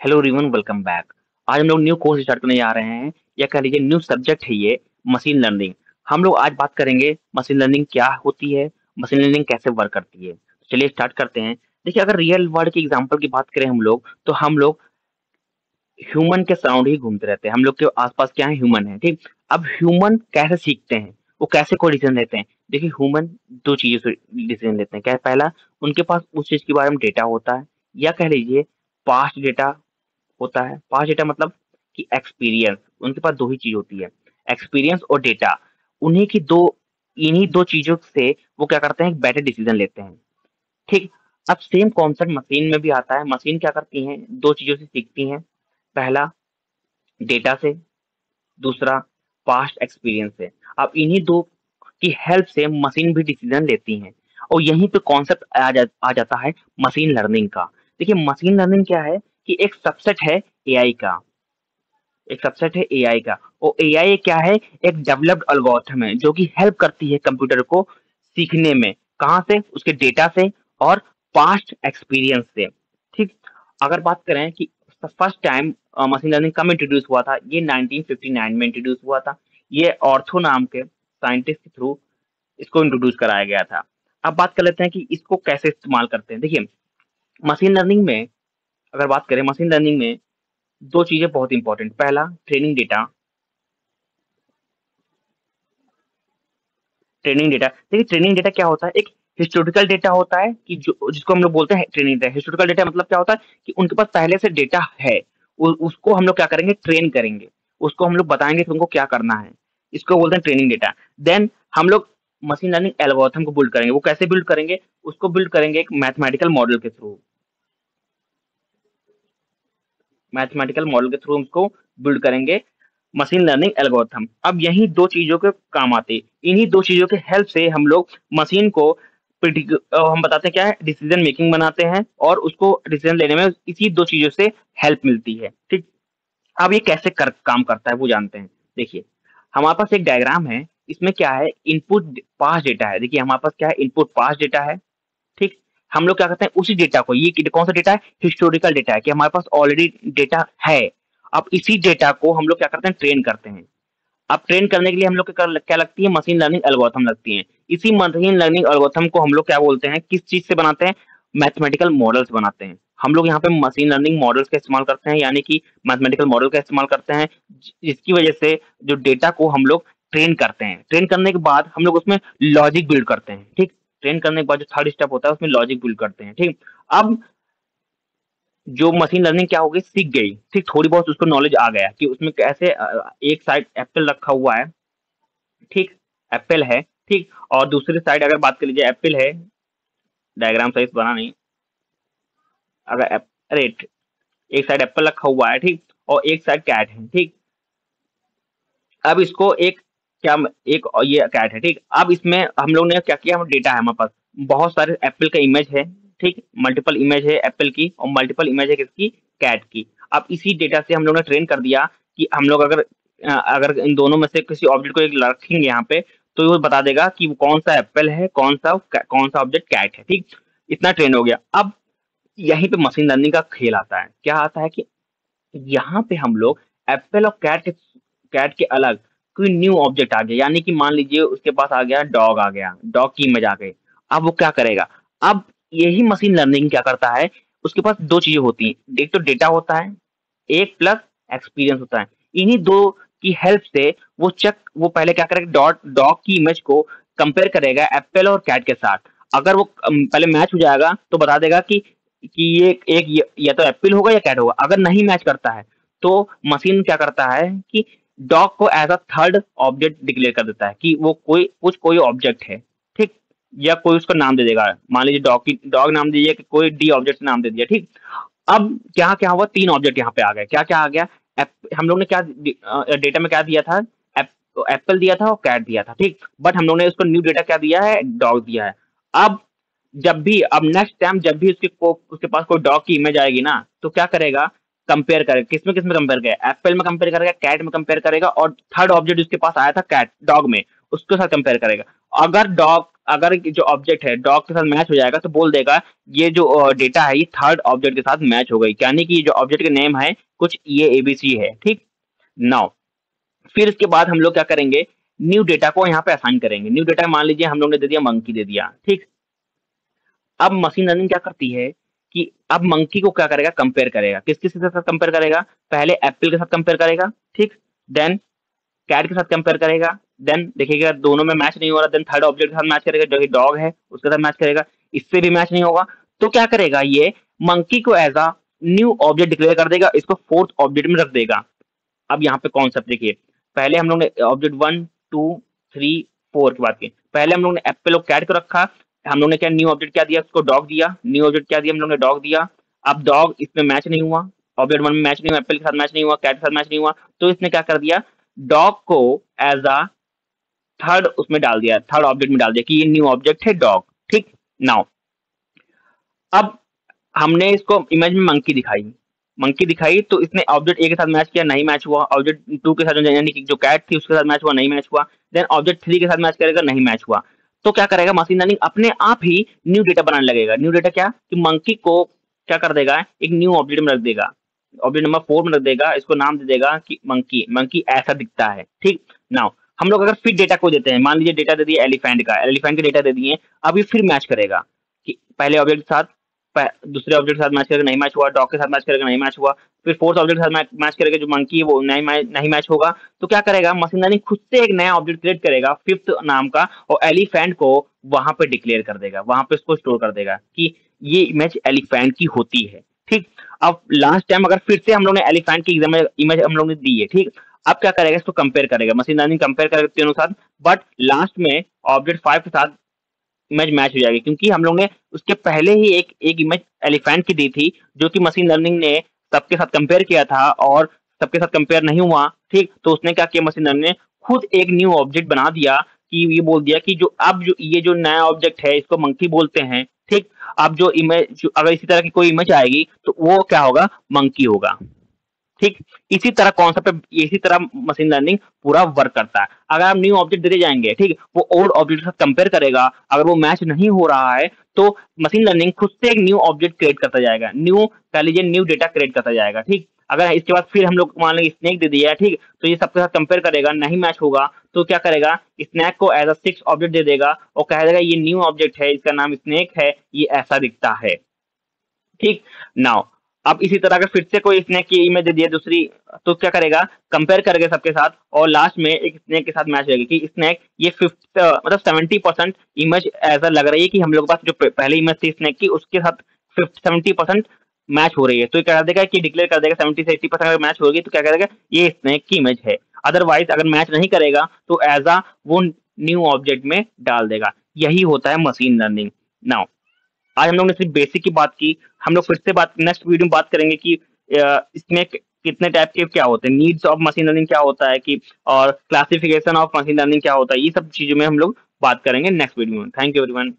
Hello रिवन welcome back आज हम लोग न्यू कोर्स स्टार्ट करने जा रहे हैं। या कह लीजिए न्यू सब्जेक्ट है ये मशीन लर्निंग हम लोग आज बात करेंगे मशीन लर्निंग क्या होती है मशीन लर्निंग कैसे वर्क करती है। चलिए स्टार्ट करते हैं। देखिए, अगर रियल वर्ल्ड के एग्जांपल की बात करें हम लोग तो हम लोग ह्यूमन के सराउंड ही घूमते रहते हैं। हम लोग के आसपास क्या है? ह्यूमन है, ठीक? अब ह्यूमन कैसे सीखते हैं? वो कैसे कोई डिसीज़न लेते हैं? देखिए ह्यूमन दो चीज़ों से डिसीज़न लेते हैं। क्या पहला, उनके पास उस चीज़ के बारे में डेटा होता है। या कह लीजिए पास्ट डेटा होता है। पास्ट डेटा मतलब कि एक्सपीरियंस उनके पास दो ही चीज़ होती है। एक्सपीरियंस और डेटा उन्हीं की दो इन्हीं दो चीज़ों से वो क्या करते हैं बेटर डिसीज़न लेते हैं। ठीक अब सेम कॉन्सेप्ट मशीन में भी आता है। मशीन क्या करती है? दो चीज़ों से सीखती हैं। पहला डेटा से दूसरा पास्ट एक्सपीरियंस से। अब इन्हीं दो की हेल्प से मशीन भी डिसीज़न लेती हैं। और यहीं पे कॉन्सेप्ट आ, जा, आ जाता है मशीन लर्निंग का। देखिए मशीन लर्निंग क्या है? कि एक सबसेट है एआई का। एक सबसेट है एआई का। और एआई क्या है? एक डेवलप्ड अल्गोरिथम है, जो कि हेल्प करती है कंप्यूटर को सीखने में। कहाँ से? उसके डेटा से और पास्ट एक्सपीरियंस से। ठीक? अगर बात करें कि फ़र्स्ट टाइम मशीन लर्निंग कब इंट्रोड्यूस हुआ था? ये 1959 में इंट्रोड्यूस हुआ था। ये ऑर्थो नाम के साइंटिस्ट के थ्रू इसको इंट्रोड्यूस कराया गया था। अब बात कर लेते हैं कि इसको कैसे इस्तेमाल करते हैं। देखिए मशीन लर्निंग में अगर बात करें मशीन लर्निंग में दो चीज़ें बहुत इंपॉर्टेंट पहला ट्रेनिंग डेटा ट्रेनिंग डेटा देखिए ट्रेनिंग डेटा क्या होता है? एक हिस्टोरिकल डेटा होता है कि जो जिसको हम लोग बोलते हैं ट्रेनिंग डेटा हिस्टोरिकल डेटा मतलब क्या होता है कि उनके पास पहले से डेटा है। उ, उसको हम लोग क्या करेंगे? ट्रेन करेंगे। उसको हम लोग बताएँगे कि उनको क्या करना है। इसको बोलते हैं ट्रेनिंग डेटा देन हम लोग मशीन लर्निंग एल्गोरिथम को बिल्ड करेंगे। वो कैसे बिल्ड करेंगे? उसको बिल्ड करेंगे एक मैथमेटिकल मॉडल के थ्रू मैथमेटिकल मॉडल के थ्रू उसको बिल्ड करेंगे मशीन लर्निंग एल्गोरिथम अब यही दो चीज़ों के काम आते इन्हीं दो चीज़ों के हेल्प से हम लोग मशीन को हम बताते हैं क्या है? डिसीज़न मेकिंग बनाते हैं और उसको डिसीज़न लेने में इसी दो चीज़ों से हेल्प मिलती है। ठीक? अब ये कैसे कर, काम करता है वो जानते हैं। देखिए हमारे पास एक डायग्राम है। इसमें क्या है? इनपुट पास डेटा है। देखिए हमारे पास क्या है? इनपुट पास डेटा है। हम लोग क्या करते हैं, उसी डेटा को, ये कौन सा डेटा है? हिस्टोरिकल डेटा है कि हमारे पास ऑलरेडी डेटा है। अब इसी डेटा को हम लोग क्या करते हैं ट्रेन करते हैं। अब ट्रेन करने के लिए हम लोग क्या लगती है? मशीन लर्निंग एल्गोरिथम लगती है। इसी मशीन लर्निंग एल्गोरिथम को हम लोग क्या बोलते हैं, किस चीज़ से बनाते हैं? मैथमेटिकल मॉडल्स बनाते हैं। हम लोग यहाँ पे मशीन लर्निंग मॉडल्स का इस्तेमाल करते हैं, यानी कि मैथमेटिकल मॉडल का इस्तेमाल करते हैं जिसकी वजह से जो डेटा को हम लोग ट्रेन करते हैं। ट्रेन करने के बाद हम लोग उसमें लॉजिक बिल्ड करते हैं, ठीक? ट्रेन करने के बाद जो थर्ड स्टेप होता है, उसमें लॉजिक बिल्ड करते हैं, ठीक? अब जो मशीन लर्निंग क्या हो गई? सीख गई। ठीक, थोड़ी बहुत उसको नॉलेज आ गया कि उसमें कैसे एक साइड एप्पल रखा हुआ है, ठीक? एप्पल है, ठीक? और दूसरी साइड अगर बात कर लीजिए एप्पल है डायग्राम सही बना नहीं। अगर अरे, एक साइड एप्पल रखा हुआ है, ठीक? और एक साइड कैट है, ठीक? अब इसको एक क्या एक ये कैट है ठीक? अब इसमें हम लोग ने क्या किया? डेटा है हमारे पास। बहुत सारे एप्पल का इमेज है, ठीक? मल्टीपल इमेज है एप्पल की और मल्टीपल इमेज है किसकी? कैट की। अब इसी डेटा से हम लोग ने ट्रेन कर दिया कि हम लोग अगर अगर इन दोनों में से किसी ऑब्जेक्ट को एक रखेंगे यहाँ पे तो वो बता देगा कि वो कौन सा एप्पल है, कौन सा कौन सा ऑब्जेक्ट कैट है, ठीक? इतना ट्रेन हो गया। अब यहीं पे मशीन लर्निंग का खेल आता है। क्या आता है कि यहाँ पे हम लोग एप्पल और कैट कैट के अलग कोई न्यू ऑब्जेक्ट आ गया, यानी कि मान लीजिए उसके पास आ गया डॉग आ गया डॉग की इमेज आ गई, अब वो क्या करेगा? अब यही मशीन लर्निंग क्या करता है? उसके पास दो चीज़ें होती हैं, एक तो डेटा होता है, एक प्लस एक्सपीरियंस होता है। इन्हीं दो की हेल्प से वो चेक वो पहले क्या करेगा? डॉट डॉग की इमेज को कंपेयर करेगा एप्पल और कैट के साथ। अगर वो पहले मैच हो जाएगा तो बता देगा कि कि ये एक, या तो एप्पल होगा या कैट होगा। अगर नहीं मैच करता है तो मशीन क्या करता है कि डॉग को as a third object declare कर देता है कि वो कोई, कुछ कोई ऑब्जेक्ट है, ठीक? या कोई उसका नाम दे देगा। मान लीजिए डॉग की, डॉग नाम दीजिए कि कोई डी ऑब्जेक्ट नाम दे दिया, ठीक? अब क्या क्या हुआ? तीन ऑब्जेक्ट यहाँ पे आ गए। क्या क्या आ गया? हम लोग ने क्या डेटा में क्या दिया था? एप्पल दिया था और कैट दिया था, ठीक? बट हम लोग ने उसको न्यू डेटा क्या दिया है? डॉग दिया है। अब जब भी, अब नेक्स्ट टाइम जब भी उसके को, उसके पास कोई डॉग की इमेज आएगी ना तो क्या करेगा? कंपेयर करेगा किसमें किसमें कंपेयर करेगा एप्पल में कंपेयर करेगा कैट में कंपेयर करेगा और थर्ड ऑब्जेक्ट उसके पास आया था कैट डॉग में। उसके साथ कंपेयर करेगा। अगर डॉग अगर जो ऑब्जेक्ट है डॉग के साथ मैच हो जाएगा तो बोल देगा, ये जो डेटा है, ये थर्ड ऑब्जेक्ट के साथ मैच हो गई। यानी कि जो ऑब्जेक्ट के नेम है, कुछ ये एबीसी है, ठीक? नाउ फिर इसके बाद हम लोग क्या करेंगे? न्यू डेटा को यहाँ पे असाइन करेंगे। न्यू डेटा मान लीजिए हम लोग ने दे दिया मंकी दे दिया, ठीक? अब मशीन लर्निंग क्या करती है? कि अब मंकी को क्या करेगा? कंपेयर करेगा। किस किस के साथ कंपेयर करेगा? पहले एप्पल के साथ कंपेयर करेगा, ठीक? देन कैट के साथ कंपेयर करेगा। देन देखिएगा, दोनों में मैच नहीं हो रहा। देन थर्ड ऑब्जेक्ट के साथ मैच करेगा, जो कि डॉग है, उसके साथ मैच करेगा। इससे भी मैच नहीं होगा। तो क्या करेगा ये? मंकी को as a new object declare कर देगा। इसको फोर्थ ऑब्जेक्ट में रख देगा। अब यहाँ पे कॉन्सेप्ट देखिए। पहले हम लोग ने object one two three four की बात की। पहले हम लोग ने एप्पल और कैट को रखा। हम लोग ने क्या न्यू ऑब्जेक्ट क्या दिया? उसको डॉग दिया। न्यू ऑब्जेक्ट क्या दिया? हम लोग ने डॉग दिया। अब डॉग इसमें मैच नहीं हुआ। ऑब्जेक्ट वन में मैच नहीं हुआ। एप्पल के साथ मैच नहीं हुआ। कैट के साथ मैच नहीं हुआ। तो इसने क्या कर दिया? डॉग को एज अ थर्ड उसमें डाल दिया। थर्ड ऑब्जेक्ट में डाल दिया कि ये न्यू ऑब्जेक्ट है डॉग ठीक? नाउ अब हमने इसको इमेज में मंकी दिखाई। मंकी दिखाई तो इसने ऑब्जेक्ट ए के साथ मैच किया, नहीं मैच हुआ। ऑब्जेक्ट टू के साथ जो कैट थी उसके साथ मैच हुआ, नहीं मैच हुआ। देन ऑब्जेक्ट थ्री के साथ मैच करेगा, नहीं मैच हुआ। तो क्या करेगा मशीन लर्निंग अपने आप ही न्यू डेटा बनाने लगेगा। न्यू डेटा क्या? कि मंकी को क्या कर देगा? एक न्यू ऑब्जेक्ट में रख देगा। ऑब्जेक्ट नंबर फोर में रख देगा। इसको नाम दे देगा कि मंकी मंकी ऐसा दिखता है। ठीक? नाउ हम लोग अगर फिर डेटा को देते हैं, मान लीजिए डेटा दे दिए एलिफेंट का। एलिफेंट का डेटा दे दिए। अभी फिर मैच करेगा कि पहले ऑब्जेक्ट के साथ दूसरे ऑब्जेक्ट के साथ मैच करके नहीं मैच हुआ डॉग के साथ मैच करेगा, नहीं मैच हुआ, फिर फोर्थ ऑब्जेक्ट के साथ मैच करेगा, जो मंकी वो नहीं मैच नहीं मैच होगा तो क्या करेगा मशीन लर्निंग खुद से एक नया ऑब्जेक्ट क्रिएट करेगा फिफ्थ नाम का, और एलिफेंट को वहाँ पे डिक्लेयर कर देगा, वहाँ पे उसको स्टोर कर देगा कि ये इमेज एलिफेंट की होती है, ठीक? अब लास्ट टाइम अगर फिर से हम लोग ने एलिफेंट की एग्ज़ाम इमेज हम लोग ने दी है, ठीक? अब क्या करेगा, इसको कंपेयर करेगा मशीन लर्निंग कंपेयर करेगा तीनों साथ बट लास्ट में ऑब्जेक्ट फाइव के साथ इमेज मैच हो जाएगी, क्योंकि हम लोग ने उसके पहले ही एक एक इमेज एलिफेंट की दी थी, जो कि मशीन लर्निंग ने सबके साथ कंपेयर किया था और सबके साथ कंपेयर नहीं हुआ, ठीक? तो उसने क्या किया मशीन लर्निंग ने खुद एक न्यू ऑब्जेक्ट बना दिया कि ये बोल दिया कि जो, अब जो, ये जो नया ऑब्जेक्ट है, इसको मंकी बोलते हैं, ठीक? अब जो इमेज अगर इसी तरह की कोई इमेज आएगी तो वो क्या होगा? मंकी होगा। ठीक? इसी तरह कॉन्सेप्ट इसी तरह मशीन लर्निंग पूरा वर्क करता है। अगर आप न्यू ऑब्जेक्ट देते जाएँगे, ठीक? वो ओल्ड ऑब्जेक्ट के साथ कंपेयर करेगा, अगर वो मैच नहीं हो रहा है तो मशीन लर्निंग खुद से एक न्यू ऑब्जेक्ट क्रिएट करता जाएगा। न्यू कह लीजिए न्यू डेटा क्रिएट करता जाएगा, ठीक? अगर इसके बाद फिर हम लोग, मान लेंगे स्नेक दे दिया, ठीक? तो ये सबके साथ कंपेयर करेगा, नहीं मैच होगा तो क्या करेगा? स्नैक को एज अ सिक्स ऑब्जेक्ट दे देगा और कह देगा, ये न्यू ऑब्जेक्ट है, इसका नाम स्नेक है, ये ऐसा दिखता है। ठीक? नाउ अब इसी तरह का फिर से कोई स्नेक की इमेज दे दिया दूसरी तो क्या करेगा? कंपेयर करेगा सबके साथ और लास्ट में एक स्नेक के साथ मैच रहेगी कि स्नेक ये फिफ्थ मतलब सेवेंटी परसेंट इमेज ऐसा लग रही है कि हम लोग पास जो पहले इमेज थी स्नेक की, उसके साथ फिफ्थ सेवेंटी परसेंट मैच हो रही है। तो क्या देगा कि डिक्लेयर कर देगा सेवेंटी से एट्टी परसेंट अगर मैच होगी तो क्या करेगा? ये स्नेक की इमेज है। अदरवाइज़ अगर मैच नहीं करेगा तो एज आ वो न्यू ऑब्जेक्ट में डाल देगा। यही होता है मशीन लर्निंग नाउ आज हम लोग ने सिर्फ़ बेसिक की बात की। हम लोग फिर से बात नेक्स्ट वीडियो में बात करेंगे कि इसमें कितने टाइप के क्या होते हैं। नीड्स ऑफ़ मशीन लर्निंग क्या होता है कि, और क्लासिफिकेशन ऑफ़ मशीन लर्निंग क्या होता है। ये सब चीज़ों में हम लोग बात करेंगे नेक्स्ट वीडियो में। Thank you everyone